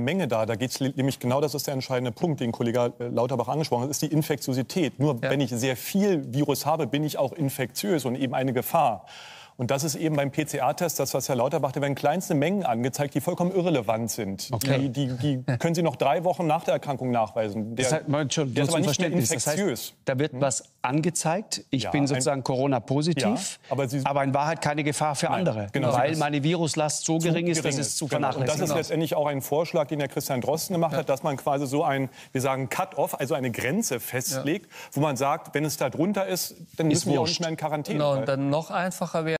Menge da. Da geht es nämlich genau, das ist der entscheidende Punkt, den Kollege äh, Lauterbach angesprochen hat, ist die Infektiosität. Nur ja. wenn ich sehr viel Virus habe, bin ich auch infektiös und eben eine Gefahr. Und das ist eben beim PCA-Test, das, was Herr Lauterbach, da werden kleinste Mengen angezeigt, die vollkommen irrelevant sind. Okay. Die, die, die können Sie noch drei Wochen nach der Erkrankung nachweisen. Der, das heißt, schon, der ist aber nicht mehr infektiös. Das heißt, da wird hm? was angezeigt. Ich ja, bin sozusagen Corona-positiv, ja, aber, aber, in Wahrheit keine Gefahr für Nein, andere, genau, weil meine Viruslast so gering ist, dass es zu vernachlässigen ist. Und das ist letztendlich auch ein Vorschlag, den Herr Christian Drosten gemacht ja. hat, dass man quasi so ein, wir sagen Cut-off, also eine Grenze festlegt, wo man sagt, wenn es da drunter ist, dann ist müssen wir auch nicht mehr in Quarantäne. Genau, und dann noch einfacher wäre